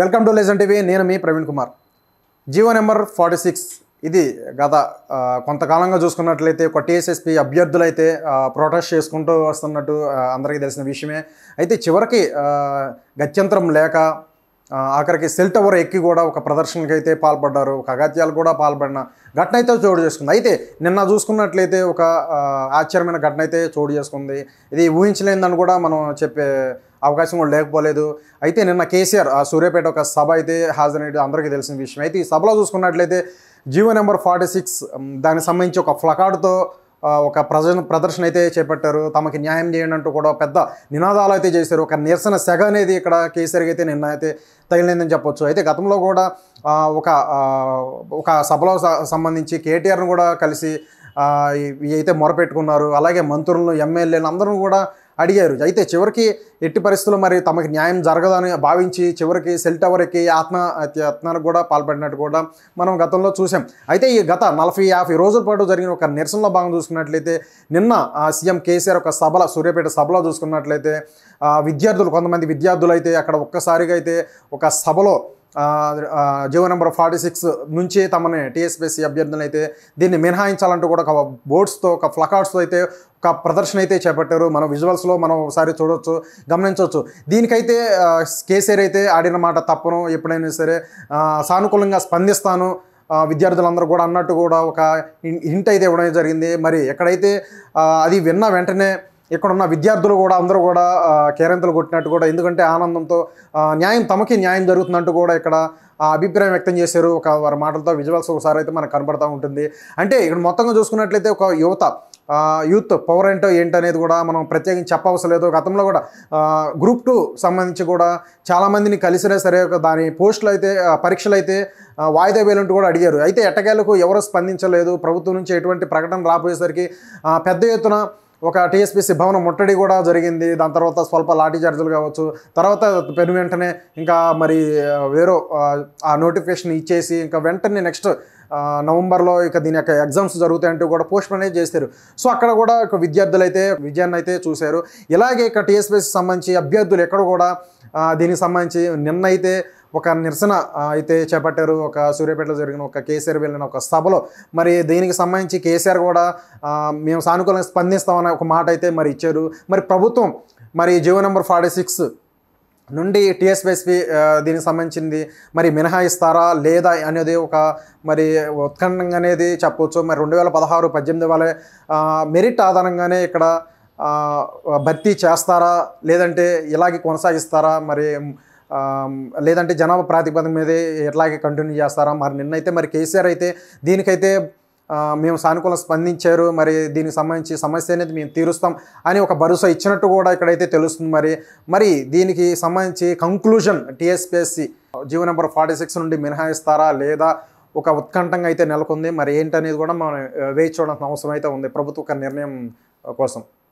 Welcome to legion TV. నేను మీ Praveen Kumar. GO number forty six. ఇది గత కొంతకాలంగా చూసుకున్నట్లయితే ఒక టీఎస్ఎస్పి అభ్యర్థులైతే ప్రొటెస్ట్ చేసుకుంటూ వస్తున్నట్టు అందరికీ తెలిసిన విషయమే. అయితే చివరికి గత్యంతరం లేక ఆఖరికి సెల్ టవర్ ఎక్కి కూడా ఒక ప్రదర్శనకి అయితే పాల్పడ్డారు ఒక అగత్యాలు కూడా పాల్పడిన ఘటన అయితే చోటు చేసుకుంది. అయితే నిన్న చూసుకున్నట్లయితే ఒక ఆశ్చర్యమైన ఘటన అయితే చోటు చేసుకుంది. ఇది ఊహించలేదని కూడా మనం చెప్పే అవకాశం కూడా లేకపోలేదు. అయితే నిన్న కేసీఆర్ ఆ సూర్యాపేట ఒక సభ అయితే హాజరైన అందరికీ తెలిసిన విషయం. అయితే ఈ సభలో చూసుకున్నట్లయితే జీవో నెంబర్ ఫార్టీ సిక్స్ దానికి సంబంధించి ఒక ఫ్లకార్డ్తో ఒక ప్రజ ప్రదర్శన అయితే చేపట్టారు. తమకి న్యాయం చేయండి అంటూ కూడా పెద్ద నినాదాలు అయితే చేశారు. ఒక నిరసన సెగ అనేది ఇక్కడ కేసీఆర్కి అయితే నిన్న అయితే తగిలిందని చెప్పొచ్చు. అయితే గతంలో కూడా ఒక ఒక సభలో సంబంధించి కేటీఆర్ను కూడా కలిసి అయితే మొరపెట్టుకున్నారు. అలాగే మంత్రులను ఎమ్మెల్యేలు అందరూ కూడా అడిగారు. అయితే చివరికి ఎట్టి పరిస్థితుల్లో మరి తమకి న్యాయం జరగదని భావించి చివరికి సెల్ టవర్కి ఎక్కి కూడా పాల్పడినట్టు కూడా మనం గతంలో చూసాం. అయితే ఈ గత నలభై యాభై రోజుల పాటు జరిగిన ఒక నిరసనలో భాగం చూసుకున్నట్లయితే నిన్న ఆ సీఎం కేసీఆర్ ఒక సభల సూర్యాపేట సభలో చూసుకున్నట్లయితే విద్యార్థులు కొంతమంది విద్యార్థులు అయితే అక్కడ ఒక్కసారిగా అయితే ఒక సభలో జీవో నెంబర్ ఫార్టీ సిక్స్ నుంచి తమని టీఎస్పీసీ అభ్యర్థులు అయితే దీన్ని మినహాయించాలంటూ కూడా ఒక బోర్డ్స్తో ఒక ఫ్లకార్డ్స్తో అయితే ఒక ప్రదర్శన అయితే చేపట్టారు. మనం విజువల్స్లో మనం ఒకసారి చూడవచ్చు గమనించవచ్చు దీనికైతే కేసీఆర్ అయితే ఆడిన మాట తప్పను. ఎప్పుడైనా సరే సానుకూలంగా స్పందిస్తాను. విద్యార్థులందరూ కూడా అన్నట్టు కూడా ఒక హిం- హింట్ అయితే ఇవ్వడం జరిగింది. మరి ఎక్కడైతే అది విన్న వెంటనే ఇక్కడ ఉన్న విద్యార్థులు కూడా అందరూ కూడా ఆ, కేరింతలు కొట్టినట్టు కూడా ఎందుకంటే ఆనందంతో న్యాయం తమకి న్యాయం జరుగుతున్నట్టు కూడా ఇక్కడ అభిప్రాయం వ్యక్తం చేశారు. ఒక వారి మాటలతో విజువల్స్ ఒకసారి అయితే మనకు కనబడతా ఉంటుంది. అంటే ఇక్కడ మొత్తంగా చూసుకున్నట్లయితే ఒక యువత యూత్ పవర్ ఏంటో ఏంటనేది కూడా మనం ప్రత్యేకించి చెప్పవసరం లేదు. గతంలో కూడా గ్రూప్ టూ సంబంధించి కూడా చాలామందిని కలిసినా సరే ఒక దాని పోస్టులు అయితే పరీక్షలు అయితే వాయిదా వేయాలంటూ కూడా అడిగారు. అయితే ఎట్టకేలకు ఎవరు స్పందించలేదు? ప్రభుత్వం నుంచి ఎటువంటి ప్రకటన రాబోయేసరికి పెద్ద ఎత్తున ఒక టీఎస్పీసీ భవనం ముట్టడి కూడా జరిగింది. దాని తర్వాత స్వల్ప లాఠీ చార్జీలు కావచ్చు. తర్వాత పెను వెంటనే ఇంకా మరి వేరే వేరో ఆ, నోటిఫికేషన్ ఇచ్చేసి ఇంకా వెంటనే నెక్స్ట్ నవంబర్లో ఇక దీని యొక్క ఎగ్జామ్స్ జరుగుతాయంటూ కూడా పోస్ట్ అనేది చేశారు. సో అక్కడ కూడా ఒక విద్యార్థులు అయితే విజయాన్ని అయితే చూశారు. ఇలాగే ఇక టీఎస్పీసీ సంబంధించి అభ్యర్థులు ఎక్కడ కూడా దీనికి సంబంధించి నిన్న అయితే ఒక నిరసన అయితే చేపట్టారు. ఒక సూర్యాపేటలో జరిగిన ఒక కేసీఆర్ వెళ్ళిన ఒక సభలో. మరి దీనికి సంబంధించి కేసీఆర్ కూడా మేము సానుకూలంగా స్పందిస్తామని ఒక మాట అయితే మరి ఇచ్చారు. మరి ప్రభుత్వం మరి జీవో నెంబర్ ఫార్టీ సిక్స్ నుండి టీఎస్పీఎస్పీ దీనికి సంబంధించింది మరి మినహాయిస్తారా లేదా అనేది ఒక మరి ఉత్కంఠంగా అనేది చెప్పవచ్చు మరి రెండు వేల పదహారు పద్దెనిమిది వాళ్ళ మెరిట్ ఆధారంగానే ఇక్కడ భర్తీ చేస్తారా? లేదంటే ఇలాగే కొనసాగిస్తారా? మరి లేదంటే జనాభా ప్రాతిపదిక మీదే ఎట్లాగే కంటిన్యూ చేస్తారా? మరి నిన్నైతే మరి కేసీఆర్ అయితే దీనికైతే మేము సానుకూలం స్పందించారు. మరి దీనికి సంబంధించి సమస్య అనేది మేము తీరుస్తాం అని ఒక భరోసా ఇచ్చినట్టు కూడా ఇక్కడైతే తెలుస్తుంది మరి. మరి దీనికి సంబంధించి conclusion TSPSC GO number forty six నుండి మినహాయిస్తారా లేదా? ఒక ఉత్కంఠంగా అయితే నెలకొంది. మరి ఏంటనేది కూడా మనం వేచి చూడాల్సిన అవసరం అయితే ఉంది. ప్రభుత్వ నిర్ణయం కోసం.